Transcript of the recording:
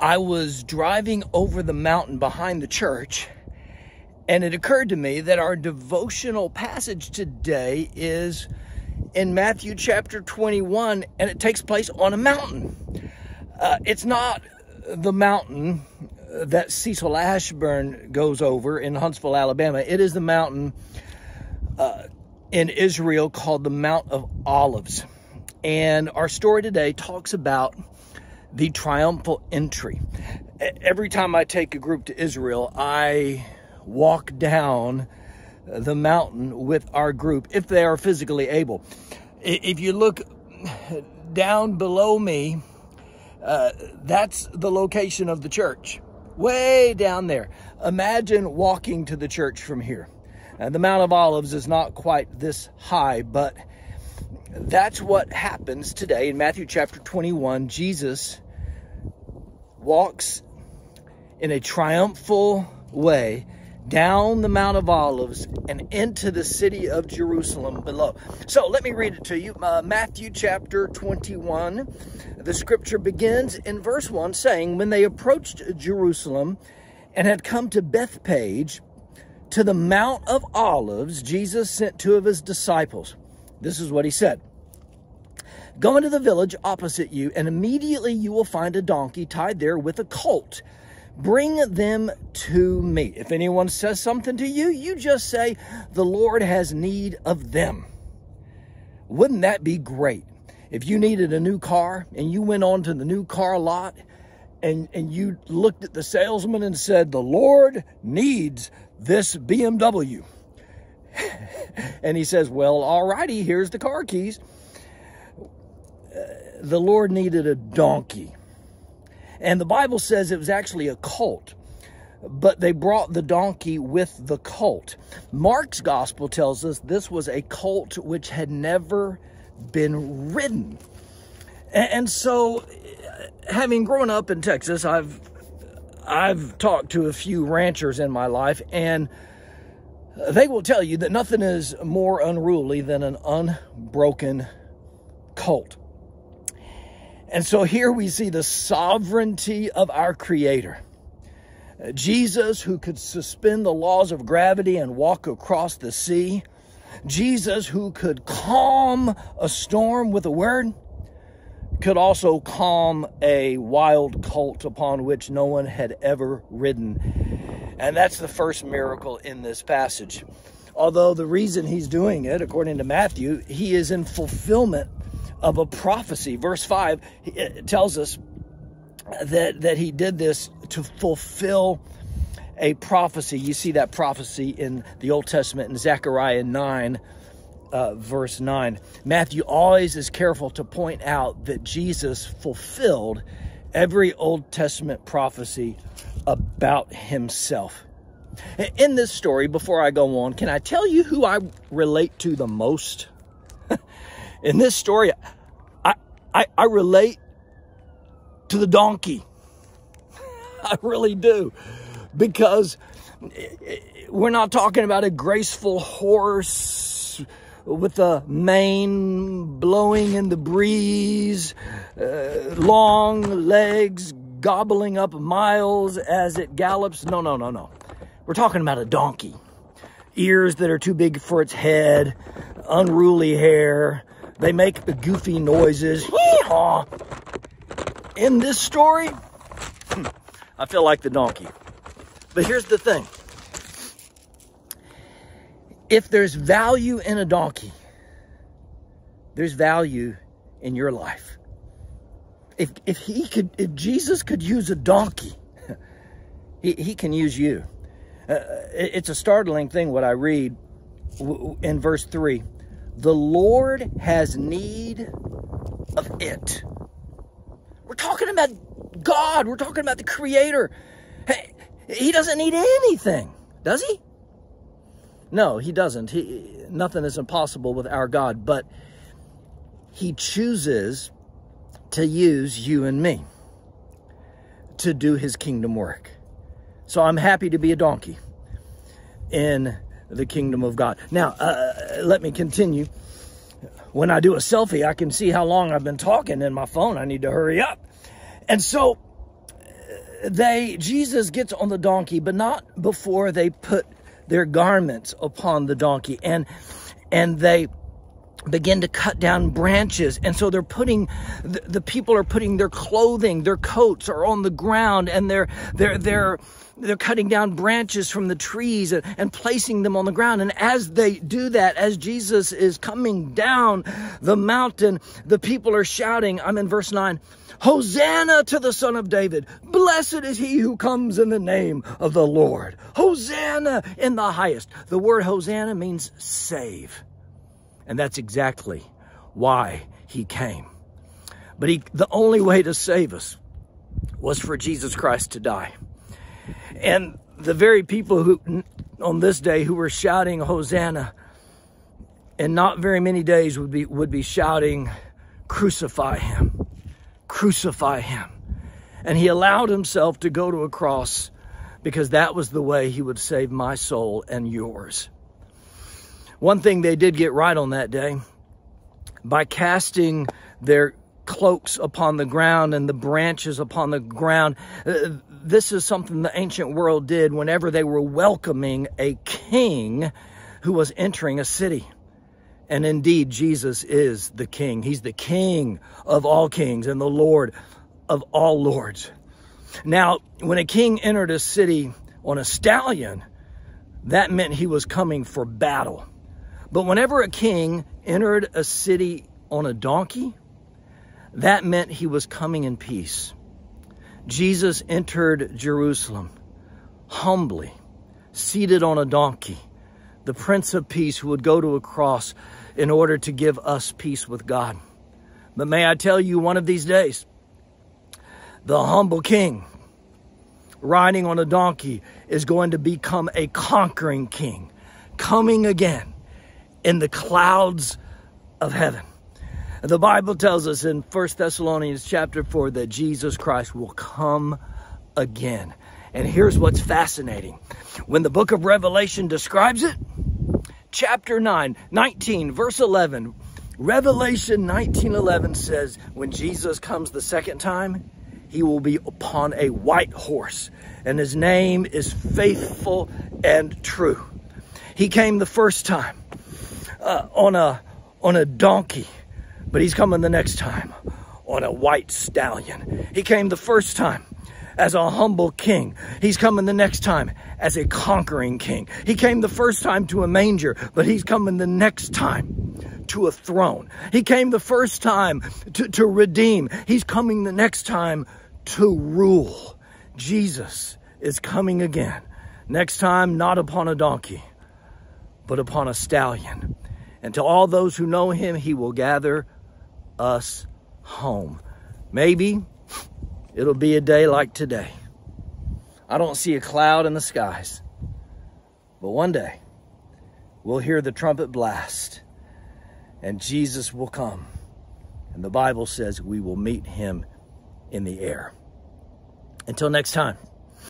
I was driving over the mountain behind the church, and it occurred to me that our devotional passage today is in Matthew chapter 21, and it takes place on a mountain. Uh, it's not the mountain that Cecil Ashburn goes over in Huntsville, Alabama. It is the mountain uh, in Israel called the Mount of Olives. And our story today talks about the triumphal entry. Every time I take a group to Israel, I walk down the mountain with our group if they are physically able. If you look down below me, uh, that's the location of the church, way down there. Imagine walking to the church from here. Uh, the Mount of Olives is not quite this high, but that's what happens today in Matthew chapter 21. Jesus walks in a triumphal way down the Mount of Olives and into the city of Jerusalem below. So let me read it to you. Uh, Matthew chapter 21. The scripture begins in verse 1 saying, When they approached Jerusalem and had come to Bethphage, to the Mount of Olives, Jesus sent two of his disciples. This is what he said. Go into the village opposite you, and immediately you will find a donkey tied there with a colt. Bring them to me. If anyone says something to you, you just say, The Lord has need of them. Wouldn't that be great? If you needed a new car and you went on to the new car lot and, and you looked at the salesman and said, The Lord needs this BMW. and he says, Well, all righty, here's the car keys the Lord needed a donkey. And the Bible says it was actually a colt, but they brought the donkey with the colt. Mark's gospel tells us this was a colt which had never been ridden. And so, having grown up in Texas, I've I've talked to a few ranchers in my life, and they will tell you that nothing is more unruly than an unbroken colt. And so here we see the sovereignty of our Creator. Jesus, who could suspend the laws of gravity and walk across the sea. Jesus, who could calm a storm with a word, could also calm a wild colt upon which no one had ever ridden. And that's the first miracle in this passage. Although the reason he's doing it, according to Matthew, he is in fulfillment of a prophecy. Verse 5 tells us that, that he did this to fulfill a prophecy. You see that prophecy in the Old Testament in Zechariah 9, uh, verse 9. Matthew always is careful to point out that Jesus fulfilled every Old Testament prophecy about himself. In this story, before I go on, can I tell you who I relate to the most? in this story, I, I, I relate to the donkey. I really do. Because we're not talking about a graceful horse with a mane blowing in the breeze, uh, long legs gobbling up miles as it gallops. No, no, no, no. We're talking about a donkey. Ears that are too big for its head, unruly hair, they make goofy noises. Hee-haw. In this story, I feel like the donkey. But here's the thing. If there's value in a donkey, there's value in your life. If, if he could, if Jesus could use a donkey, he, he can use you. Uh, it's a startling thing what I read in verse 3 the Lord has need of it. We're talking about God. We're talking about the Creator. Hey, he doesn't need anything, does he? No, he doesn't. He, nothing is impossible with our God, but he chooses to use you and me to do his kingdom work. So I'm happy to be a donkey in the kingdom of God. Now, uh, let me continue. When I do a selfie, I can see how long I've been talking in my phone. I need to hurry up. And so they Jesus gets on the donkey, but not before they put their garments upon the donkey and and they begin to cut down branches and so they're putting the, the, people are putting their clothing their coats are on the ground and they're they're they're they're cutting down branches from the trees and, and placing them on the ground and as they do that as jesus is coming down the mountain the people are shouting i'm in verse 9 Hosanna to the Son of David. Blessed is he who comes in the name of the Lord. Hosanna in the highest. The word Hosanna means save. And that's exactly why he came. But he, the only way to save us was for Jesus Christ to die. And the very people who, on this day, who were shouting Hosanna, in not very many days would be, would be shouting, crucify him, crucify him. And he allowed himself to go to a cross because that was the way he would save my soul and yours. One thing they did get right on that day, by casting their cloaks upon the ground and the branches upon the ground, uh, this is something the ancient world did whenever they were welcoming a king who was entering a city. And indeed, Jesus is the king. He's the king of all kings and the Lord of all lords. Now, when a king entered a city on a stallion, that meant he was coming for battle. But whenever a king entered a city on a donkey, that meant he was coming in peace. Jesus entered Jerusalem humbly, seated on a donkey, the Prince of Peace who would go to a cross in order to give us peace with God. But may I tell you one of these days, the humble king riding on a donkey is going to become a conquering king, coming again in the clouds of heaven. The Bible tells us in 1 Thessalonians chapter 4 that Jesus Christ will come again. And here's what's fascinating. When the book of Revelation describes it, chapter 9, 19, verse 11, Revelation 19:11 says, when Jesus comes the second time, he will be upon a white horse, and his name is faithful and true. He came the first time uh, on a on a donkey, but he's coming the next time on a white stallion. He came the first time as a humble king. He's coming the next time as a conquering king. He came the first time to a manger, but he's coming the next time to a throne. He came the first time to, to redeem. He's coming the next time to rule. Jesus is coming again. Next time, not upon a donkey, but upon a stallion. And to all those who know him, he will gather us home. Maybe it'll be a day like today. I don't see a cloud in the skies. But one day, we'll hear the trumpet blast and Jesus will come. And the Bible says we will meet him in the air. Until next time.